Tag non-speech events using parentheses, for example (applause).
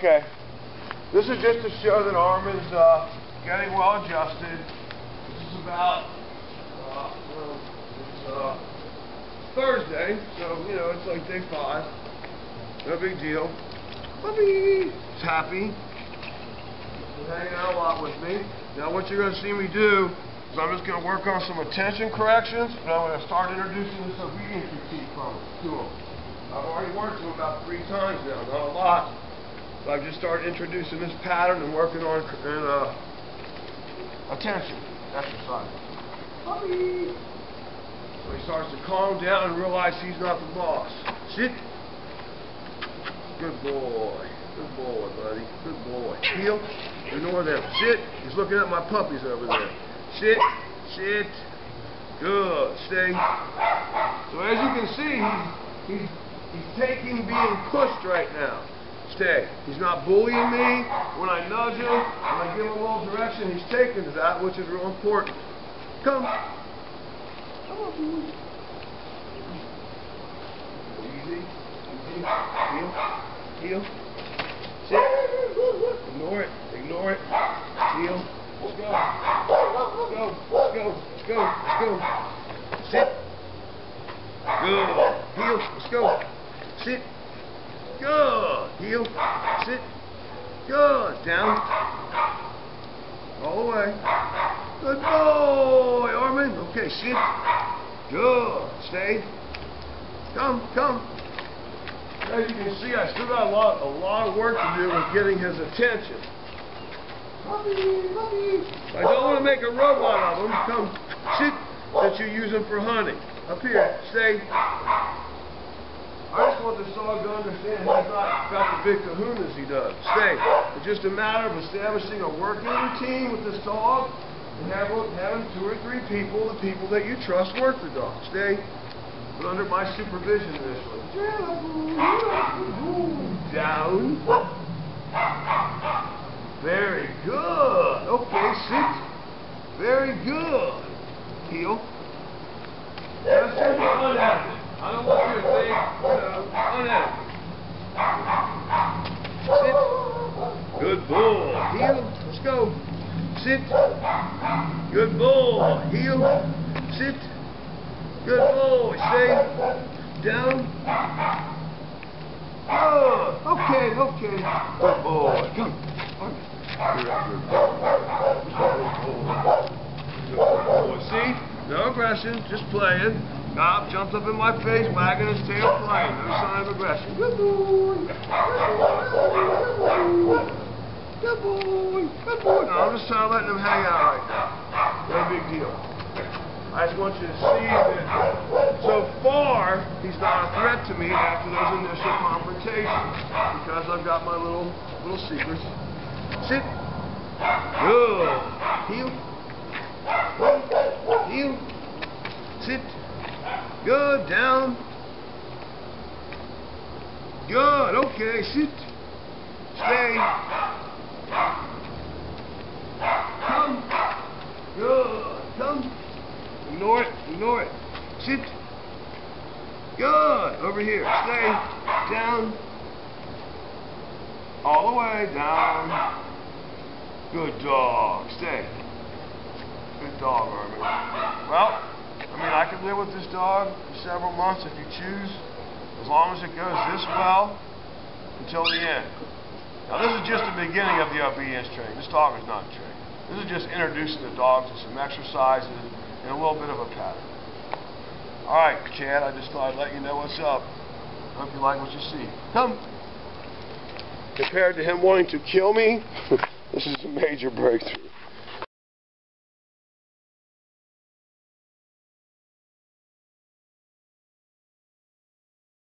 Okay. This is just to show that Armin's uh, getting well adjusted. This is about uh, well, it's, uh, Thursday, so you know it's like day five. No big deal. Puppy, he's happy. He's hanging out a lot with me. Now what you're going to see me do is I'm just going to work on some attention corrections, and I'm going to start introducing this obedience from to him. I've already worked him about three times now, not a lot. But I've just started introducing this pattern and working on and, uh, attention exercise. Puppy. So he starts to calm down and realize he's not the boss. Sit. Good boy. Good boy, buddy. Good boy. Heel. Ignore them. Sit. He's looking at my puppies over there. Sit. Sit. Good. Stay. So as you can see, he's, he's He's taking being pushed right now. Stay. He's not bullying me. When I nudge him, when I give him a little direction, he's taking to that, which is real important. Come. Come on, boy. Easy. Easy. Heel. Heel. Sit. Ignore it. Ignore it. Heel. Let's go. Let's go. Let's go. Let's go. Let's go. Sit. Good. Heel. Let's go. Sit. Good. Heel. Sit. Good. Down. All the way. Good boy, Armin. Okay, sit. Good. Stay. Come, come. As you can see, I still got a lot, a lot of work to do with getting his attention. I don't want to make a robot of him. Come, sit. That you use him for hunting. Up here. Stay. Just want this dog to understand he's not got the big kahunas he does. Stay. It's just a matter of establishing a working routine with this dog and have, having two or three people, the people that you trust, work the dog. Stay. But under my supervision initially. Down. Very good. Okay, sit. Very good. Heel. That's. I don't want you to think, you know, unedited. Sit. Good boy. Heel. Let's go. Sit. Good boy. Heel. Sit. Good boy. Stay. Down. Good. Okay, okay. Good boy. Come. Good boy. See? No aggression. Just playing. Bob jumps up in my face, wagging his tail, playing. No sign of aggression. Good boy. Good boy. Good boy. I'm just trying to let him hang out right now. No big deal. I just want you to see that so far he's not a threat to me after those initial confrontations because I've got my little little secrets. Sit. Good. Heel. Heel. Sit. Good, down. Good, okay, sit. Stay. Come. Good, come. Ignore it, ignore it. Sit. Good, over here. Stay. Down. All the way, down. Good dog. Stay. Good dog, Armin. Well, I mean, I could live with this dog for several months if you choose, as long as it goes this well until the end. Now, this is just the beginning of the obedience training. This dog is not trained. This is just introducing the dog to some exercises and a little bit of a pattern. All right, Chad, I just thought I'd let you know what's up. Hope you like what you see. Come. Compared to him wanting to kill me, (laughs) this is a major breakthrough.